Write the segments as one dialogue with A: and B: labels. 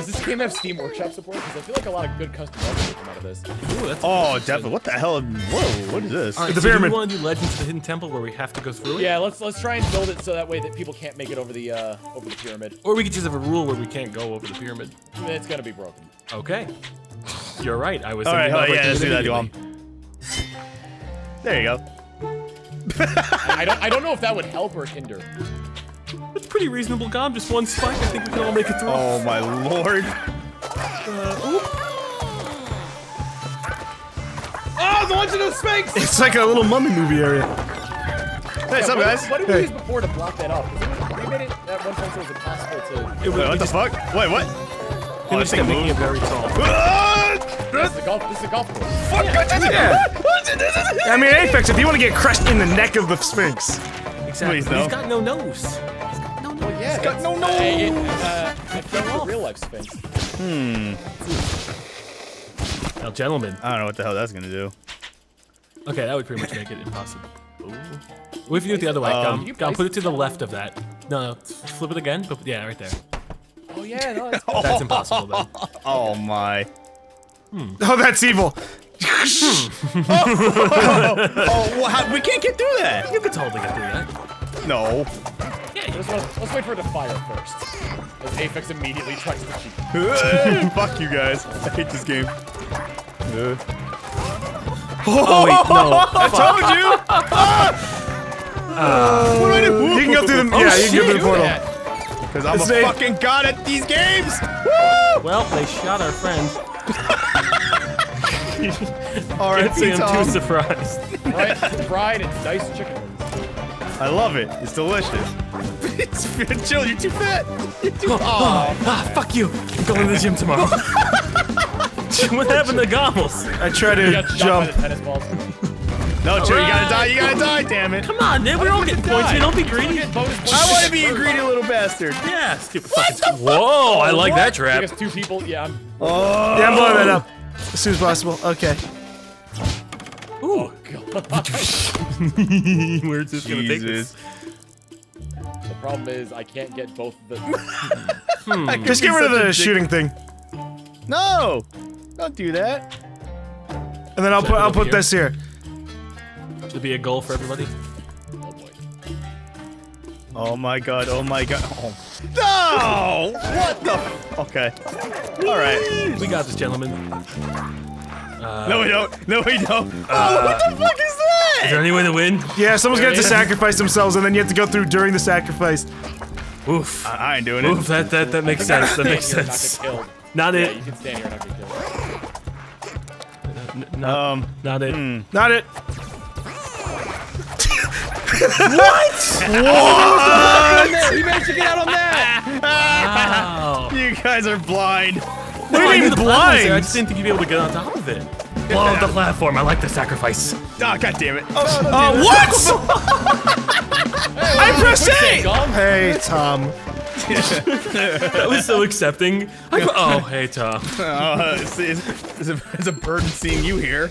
A: Does this game have Steam Workshop support? Because I feel like a lot of good custom levels will come out of this.
B: Ooh, that's
C: Oh, definitely. What the hell? Whoa, what is this?
B: All right,
D: The
B: so do
D: pyramid.
B: you want to do Legends of the Hidden Temple where we have to go through it?
A: Yeah, let's let's try and build it so that way that people can't make it over the uh, over the pyramid.
B: Or we could just have a rule where we can't go over the pyramid.
A: It's gonna be broken.
B: Okay. You're right. I was.
C: All right,
B: thinking
C: oh,
B: about
C: yeah, let's do that,
B: it
C: There you go.
A: I I don't I don't know if that would help or hinder.
B: It's pretty reasonable, Gom. Just one spike. I think we can all make it through.
C: Oh my lord.
A: Oh, the ones in the Sphinx!
D: It's like a little mummy movie area.
C: Hey, what's up,
A: what,
C: guys?
A: What did we
D: Hey.
A: use before to block that up? 'Cause We made it at one point so it was impossible to.
B: It was,
C: Wait, what the
B: just,
C: fuck? Wait, what?
B: They
C: Oh,
B: just
C: this
B: kept
C: thing
B: making it very tall.
C: Ah!
A: This is a golf. This is a golf course.
D: Yeah. I mean, Aphex, if you want to get crushed in the neck of the Sphinx.
B: Exactly.
C: Please,
B: He's
C: no.
B: got no nose.
A: Well, yeah.
C: It's got
A: it's-
C: no
A: uh,
C: nose.
A: It, uh, I think the real life Sphinx. Hmm.
B: Now, gentlemen.
C: I don't know what the hell that's gonna do.
B: Okay, that would pretty much make it impossible. Ooh. What if you do it the other way?
C: Um,
B: Gom,
A: you
B: Gom, put it to the left of that. No, no. Flip it again. But yeah, right there.
A: Oh yeah, no, that's
B: That's impossible then.
C: Oh my.
D: Oh, that's evil.
C: Oh, well, how, we can't get through that.
B: You could totally get through that.
C: No.
A: Let's, let's wait for it to fire first. As Aphex immediately tries to cheat.
C: Fuck you guys. I hate this game. Uh,
B: Oh wait, no.
C: I told you. what do I do?
D: You can go through the.
B: Oh,
D: yeah, you can go through the portal.
C: Because I'm
D: It's
C: a
D: a-
C: fucking god at these games.
B: Well, they shot our friend.
C: All right,
B: Can't I'm too surprised.
A: Right, fried and diced chicken wings.
C: I love it. It's delicious. It's chill. You're too fat. You're too.
B: Oh, ah, fuck you. I'm going to the gym tomorrow. what happened to Gommels?
D: I try
A: He
D: to
A: got shot
D: jump.
A: by the tennis balls.
C: No, chill. You gotta die. You gotta die. Damn it.
B: Come on, man. We're all getting points. here. Don't be greedy.
C: I want to be a greedy little bastard.
B: Yeah, stupid fucking. Whoa, I like that
A: I
B: trap.
A: guess two people. Yeah, I'm.
C: Oh.
D: Yeah, I'm blowing that up as soon as possible. Okay.
B: Ooh.
A: God.
B: Where's this gonna take
C: Jesus.
B: us?
A: The problem is I can't get both of the. Hmm.
D: Just get rid of the shooting thing,
C: No. Don't do that.
D: and then I'll
B: Should
D: put
B: I
D: I'll
B: put
D: put
B: it
D: this here.
B: Should be a goal for everybody.
A: Oh boy.
C: Oh my god. Oh my god. Oh. No. What the? Okay. All right.
B: We got this, gentlemen.
C: Uh, no, we don't. No, we don't. Uh, oh, what the fuck is
B: Is there any way to win?
D: Yeah, someone's gonna have to sacrifice themselves, and then you have to go through during the sacrifice.
B: Oof.
C: I, I ain't doing
B: Oof,
C: it.
B: that that that makes sense. That makes
A: Stand here and
B: sense.
A: Not get killed.
B: Not
A: Yeah,
B: it.
A: you can stand here and not get killed.
B: N- Not,
C: Um.
B: not it.
D: Not it.
A: He managed to get out on that.
B: Wow.
C: You guys are blind.
D: What do
B: I
D: you
B: knew
D: mean
B: the platform was there, I just didn't think you'd be able to get on top of it. Blow up the platform. I like the sacrifice.
C: Oh, god damn it.
D: Uh, what? I pressed A.
A: Gum.
D: Hey, Tom.
B: That was so accepting. I, oh, hey Tom.
C: Uh, it's, it's, it's, a, it's a burden seeing you here.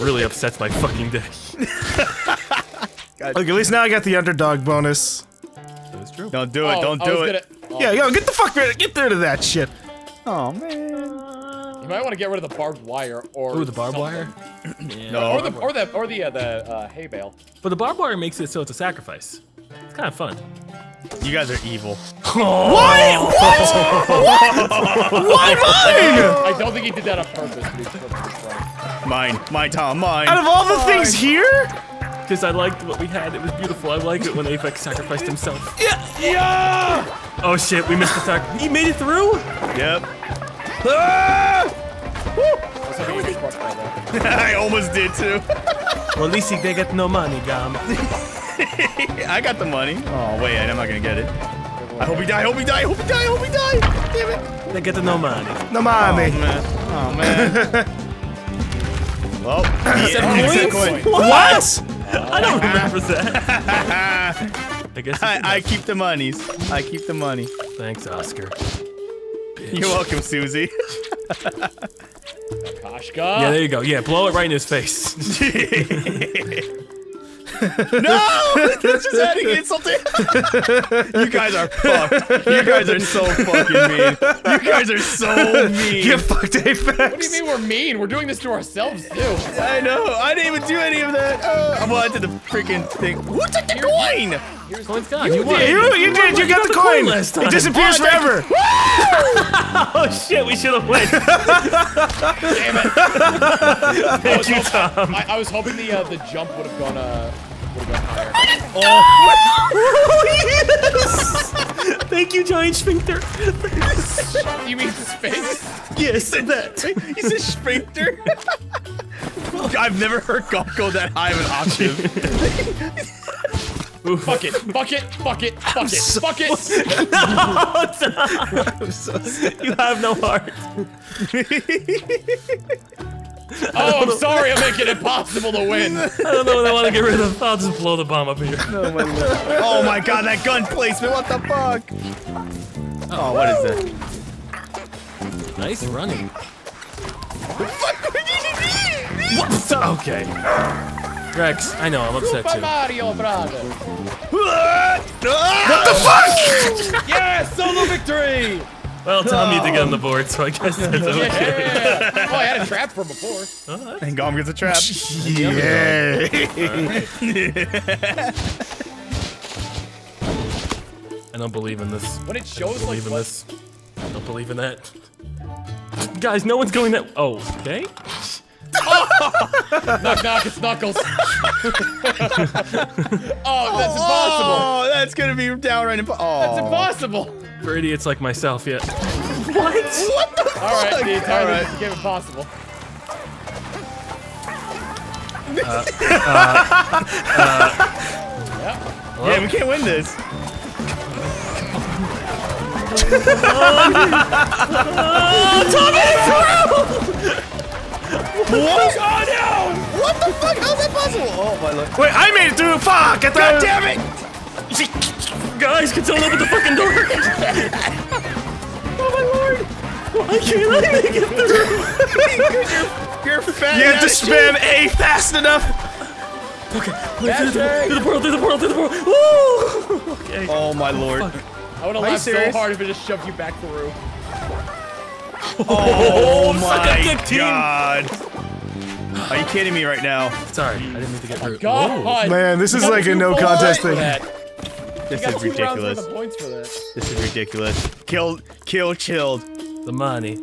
B: Really upsets my fucking day.
D: Look, at least now I got the underdog bonus.
B: That was true.
C: Don't do it.
A: Oh,
C: don't do it.
A: Gonna, oh,
D: Yeah, yo, get the fuck rid, get rid of that shit.
C: Oh man.
A: You might want to get rid of the barbed wire or.
B: Ooh, the barbed
A: something.
B: wire. Yeah.
C: No.
A: Or the or the or the uh, the uh, hay bale.
B: But the barbed wire makes it so it's a sacrifice. It's kind of fun.
C: You guys are evil.
D: Why? What? Why mine?
A: I don't think he did that on purpose. To be perfectly frank.
C: Mine. My Tom. Mine.
D: Out of all the things here?
B: Because I liked what we had. It was beautiful. I liked it when Aphex sacrificed himself.
D: Yeah. Yeah.
B: Oh shit, we missed the sac. He made it through?
C: Yep.
A: Let's
C: I almost did too.
B: Well, at least they get no money, Gam.
C: I got the money. Oh wait, I'm not gonna get it. I hope he die. I hope he die. I hope he die. I hope he die. Damn it.
B: They get the no money.
D: No
C: money!
D: Oh
C: man. Oh man. well,
B: Seven
C: yeah,
B: points?
C: coin.
D: What?
B: I don't remember that. I guess.
C: I, I keep the monies. I keep the money.
B: Thanks, Oscar.
C: You're welcome, Susie.
A: Kashka.
B: Yeah, there you go. Yeah, blow it right in his face.
C: No! That's just adding insult to You guys are fucked. You guys are so fucking mean. You guys are so mean.
D: You fucked Aphex.
A: What do you mean we're mean? We're doing this to ourselves too.
C: I know. I didn't even do any of that. Uh, well, I did the freaking thing. Who took the coin?
B: Coin's gone. You won.
D: You, you did. You got the coin.
B: last time.
D: It disappears forever.
B: Oh shit, we should have went.
A: Damn it!
B: Thank you, Tom.
A: I, I was hoping the uh, the jump would have gone uh would have gone higher.
B: Thank you, giant sphincter.
A: You mean Sphinx?
B: Yes, that.
C: He said sphincter. I've never heard golf go that high of an octave.
A: Fuck it! Fuck it! Fuck it! Fuck it! Fuck it!
B: You have no heart.
A: Oh, I'm sorry. I'm making it impossible to win.
B: I don't know what I want to get rid of. I'll just blow the bomb up here.
C: Oh my god, that gun placement. What the fuck? Oh, what is that?
B: Nice running. Okay. Rex, I know, I'm upset
A: Super
B: too.
A: Mario Brothers.
C: What
D: the fuck?
A: Yes! Solo victory!
B: Well, Tom needs to get on the oh. board, so I guess that's okay.
A: Yeah! Oh, I had a trap from before.
C: Oh, and Gom gets a trap.
D: Yeah.
B: I don't believe in this.
A: When it shows,
B: I
A: shows
B: don't
A: like
B: believe in
A: what,
B: this. I don't believe in that. Guys, no one's going that. Oh, okay.
A: knock knock, it's Knuckles. oh, that's oh, impossible.
C: Oh, that's gonna be downright oh. impossible. Oh.
A: That's impossible.
B: For idiots like myself, yet. What?
A: All right, the entire
C: All right.
A: thing became impossible.
C: Uh, yeah, uh, uh, we can't win this. Oh, What? Oh no! What the fuck? How's that possible? Oh my lord.
D: Wait, I made it through. Fuck! I thought.
C: God damn it!
B: Guys, can someone open the fucking door? oh my lord! Why can't I make it through?
C: You're fat.
D: You have to spam A fast enough.
B: Okay, through, the, through the portal, through the portal, through the portal. Woo! Okay.
C: Oh my lord.
A: I would have
C: Are you
A: laughed so hard if it just shoved you back through.
C: Oh, oh
B: suck a
C: my
B: dick,
C: god. Are you kidding me right now?
B: Sorry, I didn't mean to get oh through.
A: God!
D: Man, this is
A: You
D: like a no contest thing.
C: This is ridiculous.
A: worth of points for that.
C: This is ridiculous. Kill, kill, chilled.
B: The money.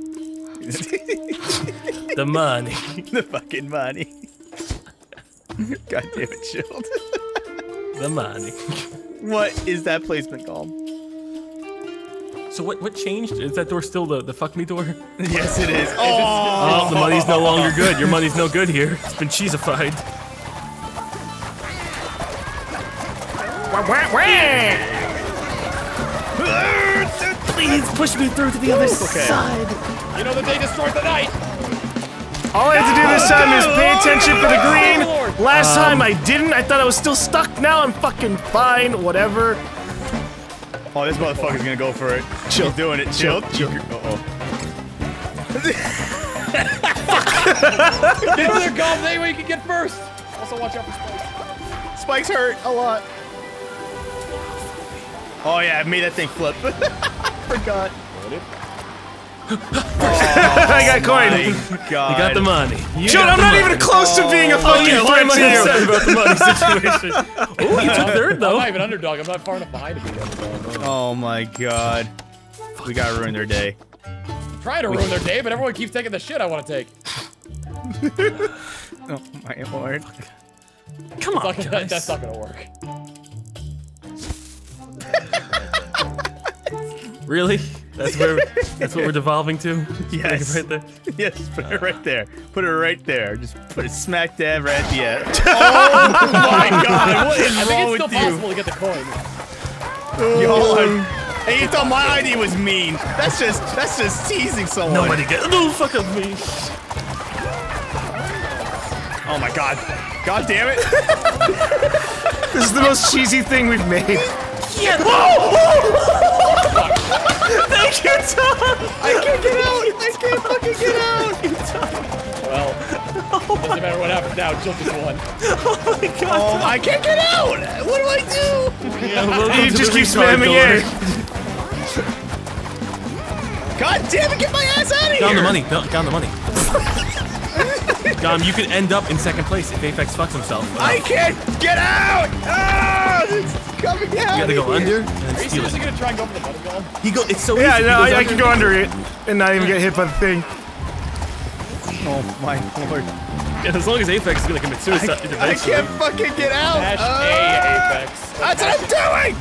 B: The money.
C: the fucking money. God damn it, chilled.
B: The money.
C: what is that placement called?
B: So what what changed? Is that door still the, the fuck me door?
C: Yes, it is. Oh,
B: Oh, the money's no longer good. Your money's no good here. It's been cheesified. Please push me through to the other side.
A: You know that they destroyed the night.
D: All I have to do this time is pay attention for the green.
A: Lord.
D: Last um, time I didn't. I thought I was still stuck. Now I'm fucking fine. Whatever.
C: Oh, this motherfucker's gonna go for it. Chill, doing it. Chill. chill. Uh oh.
A: Get to their golf that way you can get first. Also, watch out for spikes.
C: Spikes hurt a lot. Oh yeah, I made that thing flip. Forgot.
D: I got oh
C: coin. God.
B: You got the money. You
D: Shit, I'm not
B: money.
D: even close to being a
B: Oh
D: fucking
B: yeah, why am I upset about the money situation? Oh, you took third though.
A: I'm
B: though.
A: not even underdog. I'm not far enough behind to be underdog.
C: Oh my God. We gotta ruin their day.
A: I'm trying to ruin their day, but everyone keeps taking the shit I want to take.
C: Oh my lord.
B: Come on,
A: Fuck it,
B: guys.
A: That's not gonna work.
B: Really? That's where that's what we're devolving to?
C: Yes.
B: Right there.
C: Yes, put it right there. Put it right there. Just put it smack dab right at the end. Oh my god, what is
A: I
C: wrong
A: think it's
C: with
A: still
C: you?
A: possible to get the coin.
C: Yo, hey, you thought my ID was mean. That's just that's just teasing someone.
B: Nobody get no fuck up me.
C: Oh my god. God damn it.
D: This is the most cheesy thing we've made.
B: Thank you, Tom.
C: I can't get out. I can't fucking get out.
A: Well, doesn't matter what happens now, Jill just won.
C: Oh, my god! I can't get out! What do I do?
B: Yeah,
D: You just
B: the
D: keep
B: retard
D: spamming
B: door.
D: A.
C: God damn it, get my ass out of here!
B: Down the money. Down, down the money. Dom, you could end up in second place if Aphex fucks himself.
C: I can't get out! Ah, it's coming out!
B: you gotta go under and
A: Are you seriously
B: it.
A: gonna try and go for the button gun?
B: He go. It's so
D: Yeah,
B: easy.
D: no,
B: He goes
D: I, I can go under it and not even get hit by the thing.
C: Oh my lord.
B: Yeah, as long as Aphex is gonna commit suicide
C: I
B: eventually.
C: can't fucking get out!
A: Mash
C: Ah,
A: A, Aphex.
C: That's what I'm doing!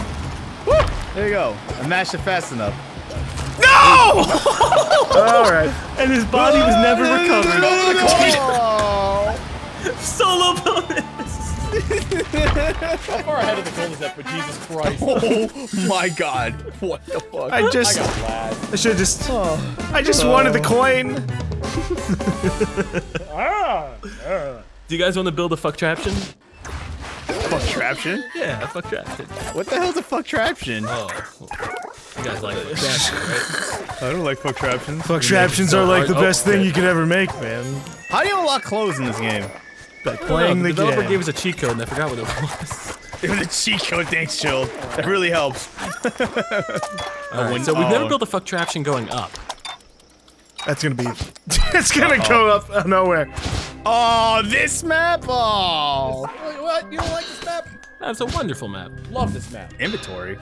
C: Woo! There you go. I mashed it fast enough.
D: No! All right.
B: And his body was never recovered.
C: Oh.
B: Solo bonus.
A: How far ahead of the goal is that? But Jesus Christ.
C: oh my god. What the fuck?
D: I
A: I
D: just,
A: got glad.
D: I should just, oh. I just wanted the oh. coin.
B: Ah, do you guys want to build a fuck traption?
C: fuck traption?
B: Yeah, a fuck traption.
C: What the hell's a fuck traption?
B: Oh, you guys like fuck traption, right?
C: I don't like fuck traptions.
D: Fuck
B: You make it
D: traptions are like
B: hard.
D: the
B: Oh,
D: best thing you could ever make, man.
C: How do you unlock clothes in this game?
D: By playing
B: No,
D: the
B: the developer
D: game.
B: gave us a cheat code and I forgot what it was.
C: It was a cheat code, thanks, Chill. That really helps.
B: Alright, so we've never
C: oh.
B: built a fuck traption going up.
D: That's gonna be. it's gonna go up out of nowhere.
C: Oh, this map? Oh.
A: What? You don't like this map?
B: That's a wonderful map.
A: Love this map.
C: Inventory.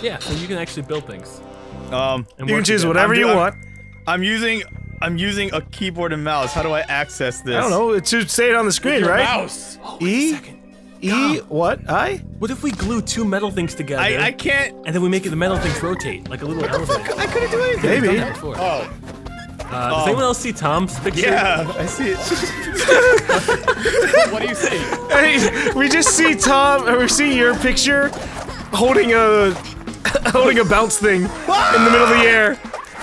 B: Yeah, so you can actually build things.
C: Um,
B: And
D: You can choose
B: together.
D: whatever
C: I'm
D: you
C: do-
D: want.
C: I'm using I'm using a keyboard and mouse. How do I access this?
D: I don't know. It should say it on the screen, right?
A: mouse.
D: E. E. What? I.
B: What if we glue two metal things together
C: I, I can't.
B: and then we make it the metal things rotate like a little what elevator?
C: I couldn't do anything.
D: Maybe.
B: Done that.
A: Oh.
B: Uh, does anyone else see Tom's picture?
C: Yeah, I see it.
A: What do you see?
D: Hey, we just see Tom, or we see your picture holding a holding a bounce thing in the middle of the air,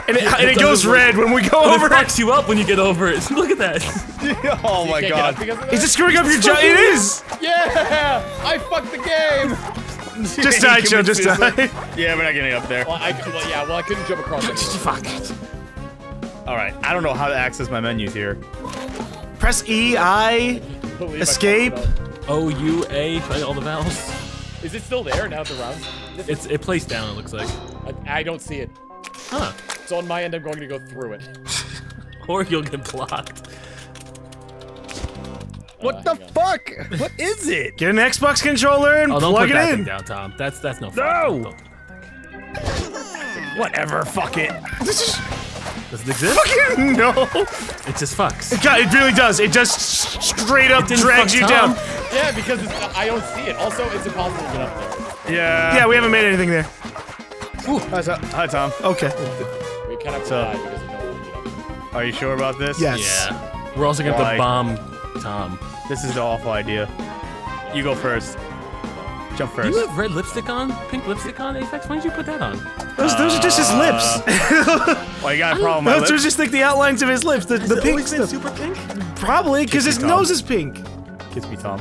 D: and it, and it goes
B: doesn't work.
D: red when we go
B: But
D: over
B: it
D: it.
B: fucks you up when you get over it. Look at that.
C: oh my god.
A: up because
D: Is it screwing up your job? It is.
A: Yeah! I fucked the game!
D: Just die, Joe. Just die.
C: Yeah, we're not getting up there.
A: Well, I, well, yeah, well, I couldn't jump across it.
B: Fuck.
C: All right, I don't know how to access my menus here.
D: Press E, I. Escape.
A: fucked it
B: O U A. Try all the vowels.
A: Is it still there now at the rounds?
B: It's it plays down. It looks like.
A: I, I don't see it.
B: Huh.
A: So on my end, I'm going to go through it.
B: Or you'll get blocked.
C: What
A: Uh,
C: the fuck? What is it?
D: Get an Xbox controller and
B: Oh, don't
D: plug
B: put
D: it
B: that thing
D: in.
B: down, Tom. That's that's no fun.
C: No! Whatever, fuck it. This is.
B: Does it exist?
D: Fucking no.
B: It just fucks.
D: God, it really does. It just straight up drags you
B: Tom.
D: down.
A: Yeah, because it's, I don't see it. Also, it's impossible to get up there.
C: Yeah.
D: Yeah, we haven't made anything there.
C: Hi, Tom. Hi, Tom.
D: Okay.
A: We kind of
C: So-
A: because no one can get up
C: Are you sure about this?
D: Yes.
B: Yeah. We're also gonna have to bomb Tom.
C: This is an awful idea. You go first. Jump
B: Do
C: first.
B: you have red lipstick on? Pink lipstick on, Aphex? When did you put that on?
D: Those, those are just his uh, lips.
C: Oh, you got a problem with my
D: those are just like the outlines of his lips. The, the pink stuff.
B: super pink?
D: Probably because his
C: Tom.
D: nose is pink.
C: Kiss me, Tom.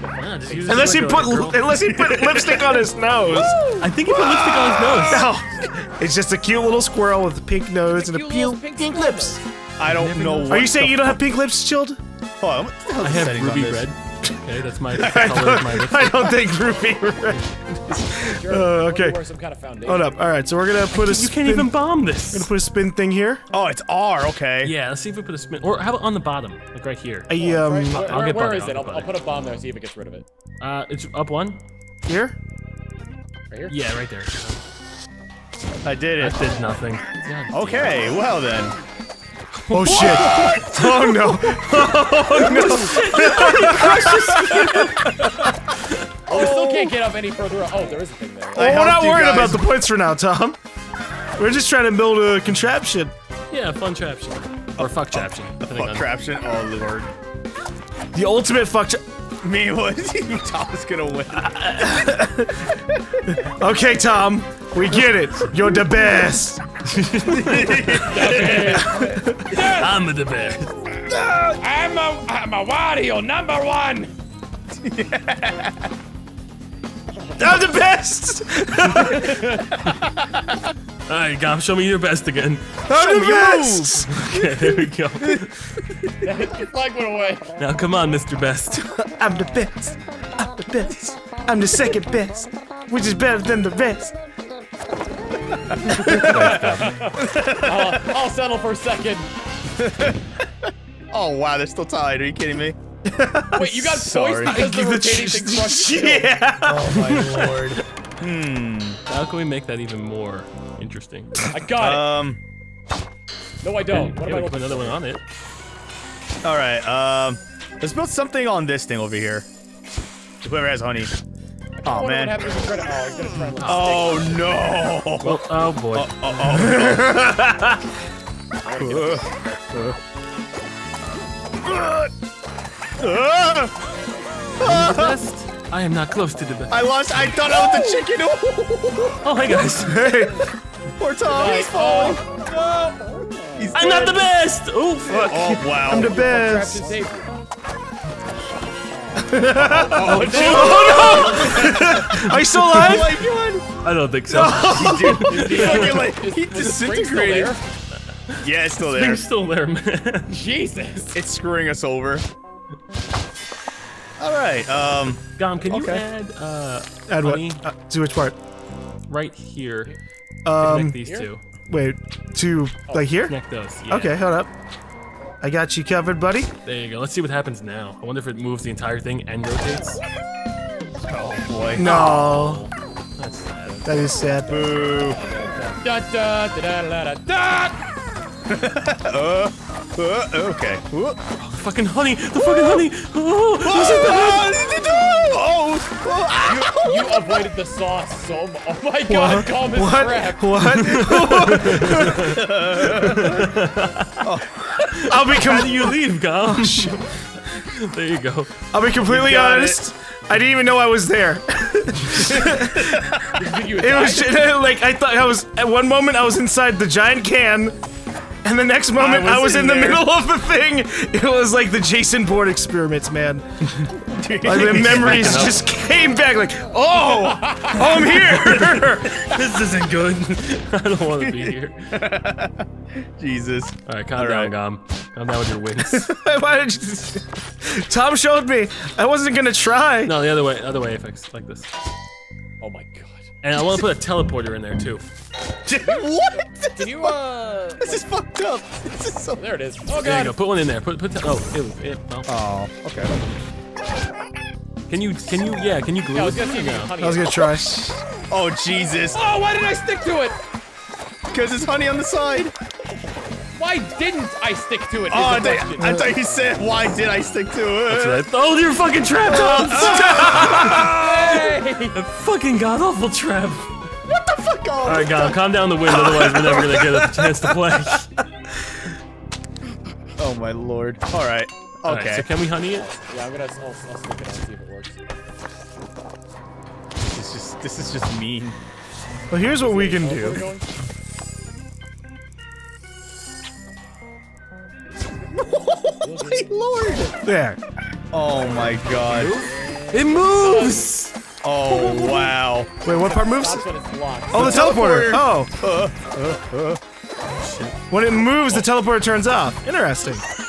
B: Yeah, just use it
D: Unless he put
B: like a girl.
D: unless he put lipstick on his nose.
B: I think he put lipstick on his nose.
D: No, it's just a cute little squirrel with a pink nose and a
A: cute
D: pink,
A: pink
D: pink lips.
C: I don't know
B: know.
C: what
D: Are you saying you don't have pink lips, Chilled?
C: Oh, on, what the hell
B: I
C: is the
B: have ruby red. Okay, that's my that's the color of my
D: I don't think ruby red. Uh,
A: why don't you
D: okay.
A: Kind of.
D: Hold up. All right, so we're gonna put a
B: You
D: spin.
B: can't even bomb this.
D: We're Gonna put a spin thing here.
C: Oh, it's R, okay.
B: Yeah, let's see if we put a spin. Or how about on the bottom, like right here?
D: A um
A: Right, where,
B: I'll get
A: where
B: butter,
A: is
B: I'll
A: it? I'll, I'll put a bomb there, see if it gets rid of it.
B: Uh, it's up one.
D: here.
A: Right here?
B: Yeah, right there.
C: I did it.
B: That did nothing.
C: Okay, well then.
D: Oh shit! Oh no!
A: Oh, we still can't get up any further. Oh, there is a thing there.
C: I
D: Well, we're not worried
C: guys.
D: about the points for now, Tom. We're just trying to build a contraption.
B: damn. Yeah, fun traption. Or fuck traption. depending
C: Fuck
B: on-
C: traption. Oh lord.
D: The ultimate fuck. Tra-
C: Me was Tom's gonna win.
D: okay, Tom, we get it. You're the best.
B: I'm the best.
A: I'm a, I'm a Wario number one.
D: I'm the best.
B: All right, Gom, show me your best again.
D: I'm the
C: your
D: best!
B: Okay, there we go.
A: Your flag went away.
B: Now come on, Mr. Best.
D: I'm the best. I'm the best. I'm the second best, which is better than the rest.
A: I'll, I'll settle for second.
C: Oh wow, they're still tied. Are you kidding me?
A: Wait, you got
C: Sorry.
A: points because the rotating thing crushed you.
D: Yeah.
C: Oh my lord. Hmm.
B: How can we make that even more interesting?
A: I got
C: Um.
A: it. No, I don't. What
B: Yeah,
A: am I
B: we put another one on it.
C: All right. Um. Let's build something on this thing over here. Whoever has honey. Oh man.
A: What happens if you try to, oh, he's gonna
C: Oh no.
B: Well, oh.
C: Uh,
B: best? I am not close to the best.
C: I lost. I thought I was the chicken.
B: Oh, hey guys.
D: Hey,
C: Poor Tom. He's falling.
A: oh, no.
C: He's
B: I'm not the best. Oh fuck.
C: Oh wow.
D: I'm the
A: Trapped
D: best.
A: in tape.
D: Are you still alive?
B: I don't think so.
A: Is the,
C: Fucking, like,
A: is-
C: he
A: was the spring still
C: disintegrated.
A: There?
C: Yeah, it's still there.
B: It's still there, man.
A: Jesus.
C: It's screwing us over. All right. Um.
B: Gom, can you
C: Okay.
B: add uh
D: Add what? Uh, to which part?
B: right here?
D: Um,
B: Connect these
A: here?
B: two.
D: wait, to like here?
B: Connect those. Yeah.
D: Okay, hold up. I got you covered, buddy.
B: There you go. Let's see what happens now. I wonder if it moves the entire thing and rotates.
C: Oh boy.
D: No,
B: That's sad.
D: that is sad.
C: Boo.
A: Da, da, da, da, da, da, da.
C: Uh. Uh. Okay. Uh.
B: Fucking honey! The fucking honey! Oh, this is bad!
C: Oh. oh. ah.
A: You avoided the sauce so much. Oh my god, calm is
D: What?
A: trapped.
D: What? I'll be
B: How
D: com-
B: do you leave, Gom? there you go.
D: I'll be completely
C: You got
D: honest. I didn't even know I was there. It was
A: die?
D: ju- like I thought I was at one moment I was inside the giant can, and the next moment I was,
C: was
D: in,
C: in
D: the middle of the thing. It was like the Jason Bourne experiments, man. Like the memories just came back. Like, oh, oh, I'm here.
B: This isn't good. I don't want to be here.
C: Jesus.
B: All right, calm
C: All
B: down,
C: right.
B: Gom. Calm down with your wins.
D: Why did you? Tom showed me. I wasn't gonna try.
B: no, the other way, other way, Aphex, like this.
A: Oh my god.
B: And I want to put a teleporter in there too.
C: what?
A: Can you, uh.
C: This is fucked up. This is so.
A: There it is. Oh God.
B: There you go. Put one in there. Put put. te- oh, ew, ew, no.
C: Oh. Okay.
B: Can you can you yeah? Can you glue
A: Yeah, I was
B: it?
A: gonna see if you
B: No.
A: honey
D: I was gonna try.
C: Oh Jesus.
A: Oh, why did I stick to it?
C: Because there's honey on the side.
A: Why didn't I stick to it?
C: Oh, I
A: is the
C: thought,
A: question.
C: I thought you said, why did I stick to it?
B: That's right. Oh, you're fucking trapped, Tom.
A: Hey!
B: A fucking god awful trap.
C: What the fuck? Oh,
B: All right, Gom, calm down the wind. Otherwise, we're never gonna get a chance to play.
C: oh my lord. All right.
B: All right,
C: Okay.
B: so can we honey it?
A: Yeah, I'm gonna. I'll, I'll stick it on see if it works.
C: This is just, this is just mean.
D: Well, here's what we can
A: Oh, where we
D: do.
A: going?
C: Oh, my lord.
D: There.
C: Oh my god.
B: It moves.
C: Oh wow.
D: Wait, what part moves?
A: That's when it's.
D: Oh, the, teleporter.
C: teleporter.
D: Oh. When it moves, the teleporter turns off. Interesting.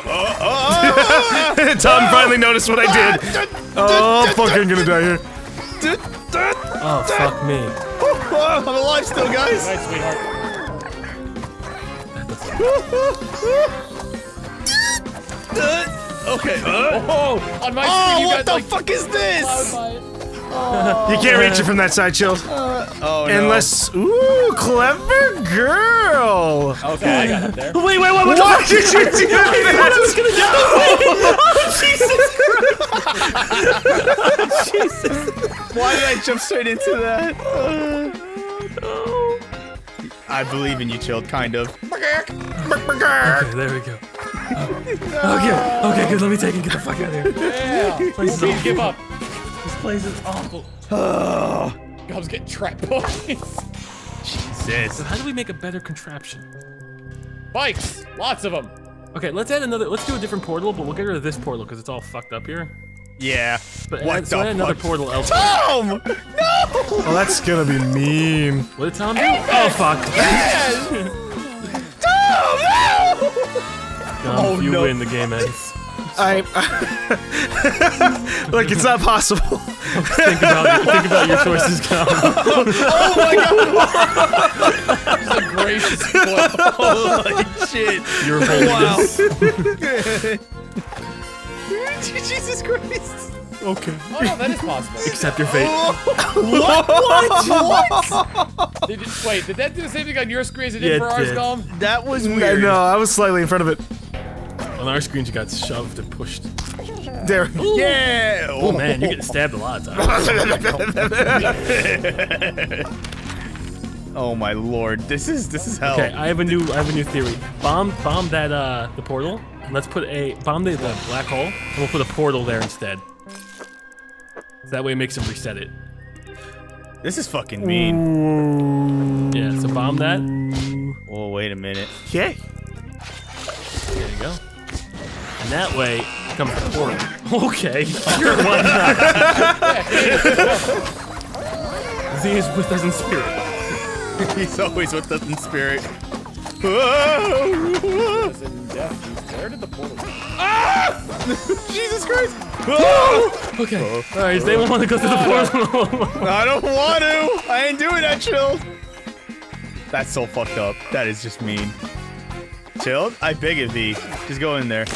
D: Tom finally noticed what I did. Oh, I'm fucking gonna die here.
B: Oh fuck me.
C: Oh, I'm alive still, guys.
A: Night, sweetheart.
C: Okay. Uh,
A: Oh, on my
C: oh,
A: screen you
C: what
A: got
C: the
A: like.
C: fuck is this?
D: You can't reach it from that side, Chill.
C: Oh no.
D: Unless, ooh, clever girl.
A: Okay, I got it there.
B: Wait, wait, wait, what, the fuck?
D: did you do
B: I was gonna die. Jesus Jesus.
C: Why did I jump straight into that? Uh, I believe in you, Chilled, kind of.
B: Okay, there we go. Okay, okay, good. Let me take it. Get the fuck out of here.
A: Yeah.
B: Place is
A: Please
B: awful.
A: give up.
B: This place is awful.
A: Gob's getting trapped boys.
C: Jesus.
B: So how do we make a better contraption?
A: Bikes, lots of them.
B: Okay, let's add another. Let's do a different portal, but we'll get rid of this portal because it's all fucked up here.
C: Yeah.
B: But
C: What
B: add, so add another portal elsewhere.
C: Tom! No!
D: Oh, that's gonna be mean.
B: What did Tom do? Oh fuck! Tom,
C: Oh,
B: you
C: no.
B: win the game ends.
D: I. like, it's not possible.
B: Think about think about your choices, Tom.
A: It's oh a gracious flip.
C: Holy shit.
B: Your holiness. Wow.
C: Jesus Christ.
D: Okay.
A: Oh no, that is possible.
B: Accept your fate.
A: Did it, wait, did that do the same thing on your screen as it did
B: it
A: for ours,
B: did.
A: Dom?
C: That was
D: No,
C: weird.
D: no, I was slightly in front of it.
B: On our screens, you got shoved and pushed.
D: There.
C: Yeah.
B: Oh man, you're getting stabbed a lot of times.
C: Oh my lord. This is this is hell.
B: Okay, I have a new I have a new theory. Bomb bomb that uh the portal. And let's put a bomb the, the black hole, and we'll put a portal there instead. That way it makes him reset it.
C: This is fucking mean.
B: Yeah, so bomb that.
C: Oh wait a minute.
D: Okay.
B: There you go. And that way comes the portal. Okay, sure, why not? Z is with us in spirit.
C: He's always with us in spirit.
A: As in death. Where did the portal go?
C: Jesus Christ!
B: Okay. Alright, does anyone want to go through the portal?
C: I don't want to. I ain't doing that, Chilled. That's so fucked up. That is just mean. Chilled, I beg of thee. Just go in there.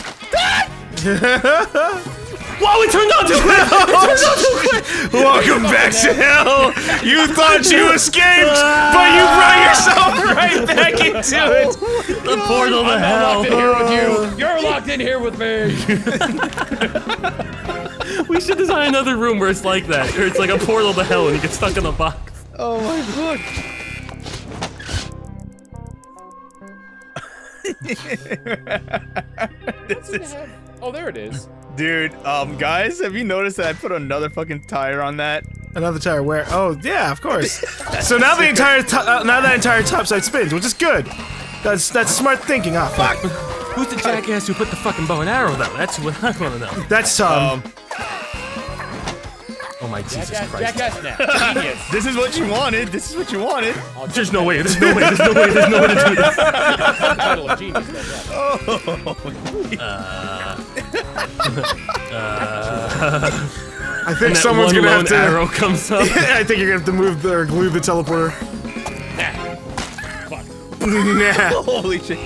B: Whoa, it turned on too quick!
D: Welcome back to hell. You thought you escaped, but you brought yourself right back into it.
B: The portal to
A: I'm
B: hell.
A: locked in here with you. You're locked in here with me.
B: We should design another room where it's like that, where it's like a portal to hell and you get stuck in a box.
C: Oh my god. this is,
A: Oh, there it is.
C: dude, um, guys, have you noticed that I put another fucking tire on that?
D: Another tire where? Oh yeah, of course. so now the entire to- uh, now that entire topside spins, which is good. That's that's smart thinking. Ah, fuck.
B: Who's the jackass who put the fucking bow and arrow though? That's what I want to know.
D: That's Tom.
C: Um,
B: Oh my Jesus
A: Jackass,
B: Christ.
A: jackass now. Genius.
C: this is what you wanted. This is what you wanted.
B: There's no way, there's no way, there's no way, there's no way to do this.
A: Title of genius. though, yeah.
D: Uh, I think someone's gonna have
B: lone
D: to.
B: arrow comes up.
D: I think you're gonna have to move the, or glue the teleporter.
A: Nah. Fuck.
D: nah.
C: Holy shit.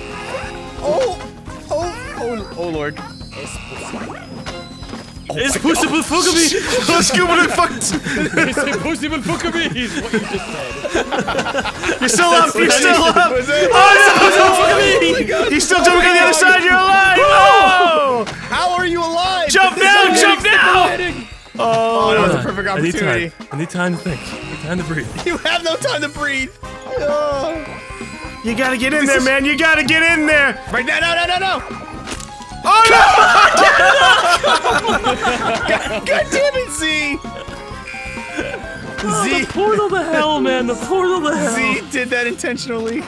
C: Oh, oh, oh, oh, lord.
B: It's Pussable Fugamy!
D: Let's go with it. Fuck.
A: It's impossible for me. Is what you just said.
D: You're still up. You're still up.
C: Was it?
D: Oh no! Oh, He's still jumping on the other side. You're alive.
A: Heading.
C: Oh, that was a oh. perfect
B: I need
C: opportunity.
B: I need time to think. I need time to breathe.
C: You have no time to breathe. Oh.
D: You gotta get in there, man. You gotta get in there.
C: Right now, no, no, no, no.
D: Oh no!
C: God damn it, Z. Ah, Z!
B: The portal to hell, man. The portal to hell.
C: Z did that intentionally.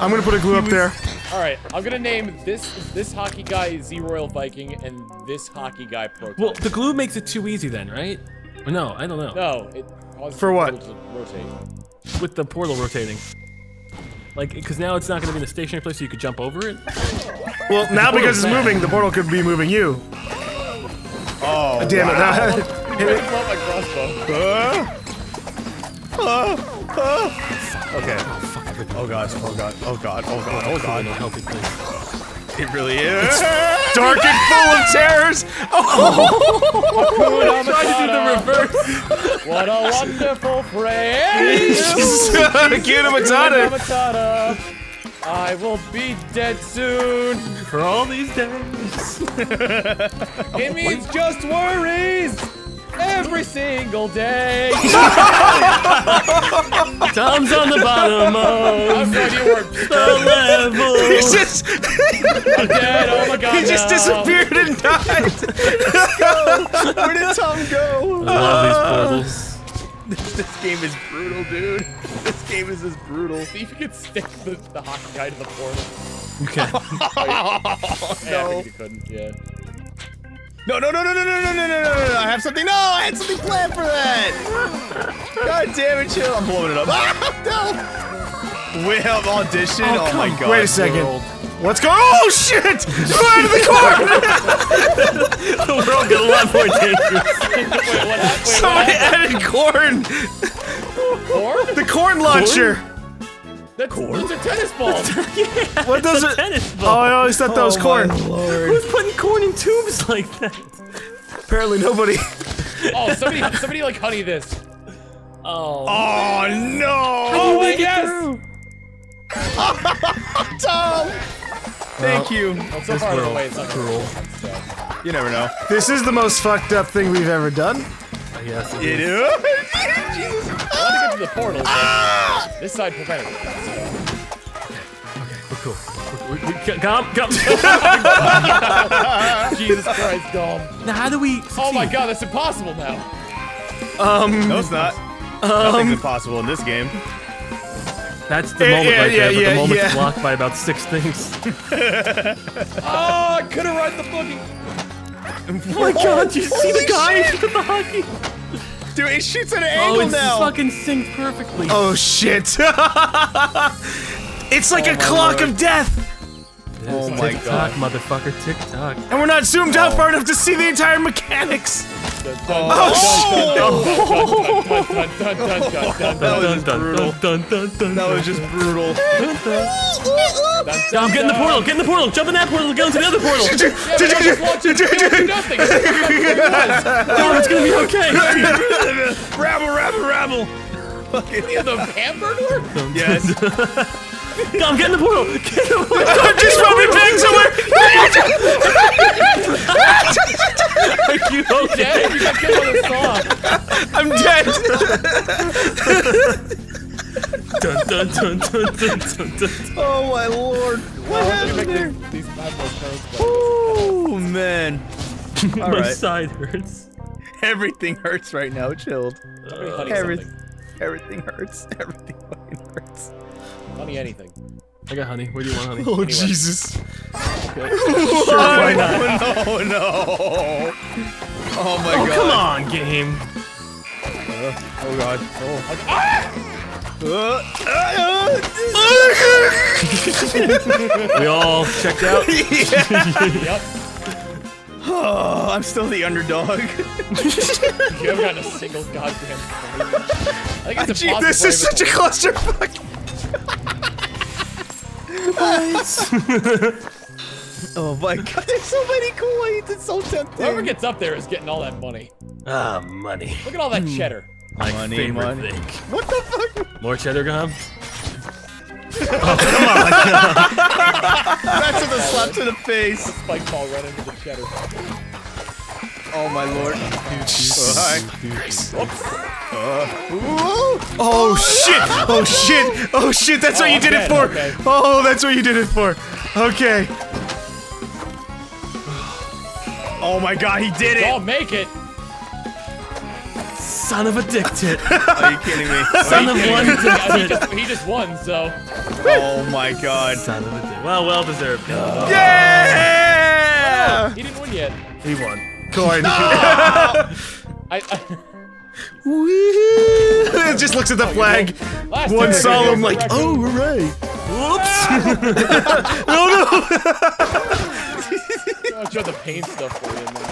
D: I'm gonna put a glue up there.
A: All right, I'm gonna name this this hockey guy Z Royal Viking and this hockey guy Proton.
B: Well, the glue makes it too easy then, right? No, I don't know.
A: no, it causes
D: For
A: the
D: what?
A: portal to rotate.
B: With the portal rotating. Like, because now it's not going to be in a stationary place so you could jump over it.
D: Well, now because it's moving, the portal could be moving you.
C: Oh,
D: Damn it! Now,
A: Break out my crossbow.
C: uh Okay. Oh gosh. Oh god. Oh god. Oh god. Oh god.
B: Oh, no healthy place.
C: It really is.
D: dark and full of terrors. Oh, oh.
B: try to do the reverse.
A: What a wonderful phrase!
D: Matata.
A: Matata. I will be dead soon.
B: For all these days.
A: It means just worries every single day.
B: Tom's on the bottom of
A: glad you were
B: the level.
D: He just,
A: dead. Oh my god.
D: he just
A: no.
D: disappeared and died.
C: Where did Tom go?
B: I love these portals.
C: This game is brutal, dude. This game is just brutal.
A: See if you can stick the, the hockey guy to the portal.
B: Okay.
A: Oh, yeah, I think you couldn't. Yeah.
C: No, no, no, no, no, no, no, no, no, no, no, I have something. No, I had something planned for that. God damn it, chill. I'm blowing it up. Ah, no. We have audition. Oh, my god.
D: Wait a second. What's going? Oh shit! Go out of the corn!
B: the world got a lot more dangerous.
A: Wait, what happened? Wait,
D: Somebody added corn.
A: Corn?
D: The corn launcher.
A: That's, those are tennis balls.
D: What does it?
B: Tennis
D: Oh. I always thought that was
C: Oh,
D: corn.
C: My
B: putting corn in tubes like that?
D: Apparently nobody.
A: Oh, somebody, somebody like honey this.
B: Oh.
C: Oh no!
A: Oh my yes!
C: Tom! Thank you.
A: Well, so
B: This
A: far
B: world
A: away, it's not
B: cruel.
A: work, so.
C: You never know.
D: This is the most fucked up thing we've ever done.
B: Yes. it
C: It
B: is.
C: is. Jesus.
A: I want to get to the portal, but this side prevented it.
B: We're cool. We, we, we, come, come.
A: Jesus Christ, Dom.
B: now, how do we?
A: Oh my god, that's impossible now.
C: Um, no, it's not. Nothing's um, impossible in this game.
B: That's the
D: Yeah,
B: moment
D: yeah,
B: right there,
D: yeah,
B: but the
D: yeah,
B: moment's
D: yeah.
B: blocked by about six things.
A: Oh, I could have ride the boogie.
B: Oh my god, you see the guy with the hockey?
C: Dude, it shoots at an angle
B: Oh,
C: angle
B: it's
C: now.
B: fucking synced perfectly.
D: Oh shit! it's like oh a clock of death,
C: Oh my
B: tick
C: god.
B: motherfucker, TikTok!
D: And we're not zoomed out far enough to see the entire mechanics!
C: Oh! That was brutal. That was just brutal.
B: I'm getting the portal, Getting the portal, jump in that portal, go into the other portal!
A: yeah, just nothing!
B: No, it's gonna be okay!
C: Rabble, rabble, rabble!
A: Fucking the hamburger?
C: Yes.
B: Dom, get in the portal. Get in the portal.
D: I'm just rubbing pigs somewhere.
B: Are you okay?
A: You got killed on the saw.
D: I'm dead.
B: Dun, dun, dun, dun, dun, dun, dun.
C: Oh my lord. What
A: You
C: happened
A: make
C: there?
A: these, these bad boy turns, but
C: Oh man. All
B: My
C: right.
B: side hurts.
C: Everything hurts right now. Chilled.
A: somebody honey
C: Everything. Everything hurts. Everything fucking hurts.
A: Honey anything.
B: I got honey. What do you want honey?
D: Oh
A: Anyway.
D: Jesus!
B: Why not?
C: Oh no. Oh my
B: Oh,
C: god.
B: come on, game.
C: Uh, oh god. Oh.
B: We all checked out.
A: Yep.
C: Oh, I'm still the underdog.
A: You haven't gotten a single goddamn point. I think it's
C: Gee.
D: This is such a
A: anyone
D: clusterfuck.
C: oh my god, there's so many coins. It's so tempting.
A: Whoever gets up there is getting all that money.
B: Ah, money.
A: Look at all that cheddar.
B: My
C: Money,
B: favorite
C: money.
B: thing.
C: What the fuck?
B: More cheddar gum? Oh, come on.
C: That's with a slap to the face.
A: Spike ball right into the cheddar.
C: Oh my lord. Oh, hi.
D: Oh shit! Oh shit! Oh shit! That's what
A: Oh,
D: you did
A: I'm
D: it for.
A: okay.
D: Oh, that's what you did it for. Okay.
C: Oh my god, he did it.
A: Oh, make it!
B: Son of a dick tit.
C: Are you kidding me?
B: Son of one
A: he,
B: dick tit.
A: just, he just won, so.
C: Oh my god.
B: Son of a dick. Well, well deserved.
D: Yeah!
A: He didn't win yet.
B: He won.
D: Coin.
A: I, I,
D: it just looks at the flag.
A: last
D: One
A: time I
D: solemn,
A: did
D: like,
A: it,
D: oh, hooray.
A: I'll oh, show the pain stuff for you. in there.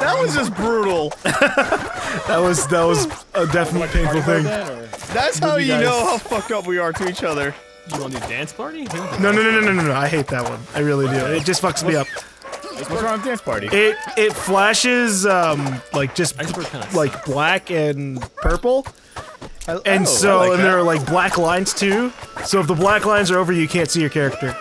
C: That was just brutal.
D: That was that was a definitely painful thing.
A: mode then, or-
C: That's how
D: you
C: you
D: guys-
C: know how fucked up we are to each other.
B: You want to do dance party?
D: No, no, no, no, no, no, no. I hate that one. I really do. It just fucks me up.
C: What's wrong with dance party?
D: It it flashes um like just
B: Iceberg kinda
D: like black and purple.
C: I-
D: And
C: oh,
D: so
C: like
D: and
C: that.
D: there are like black lines too. So if the black lines are over, you can't see your character.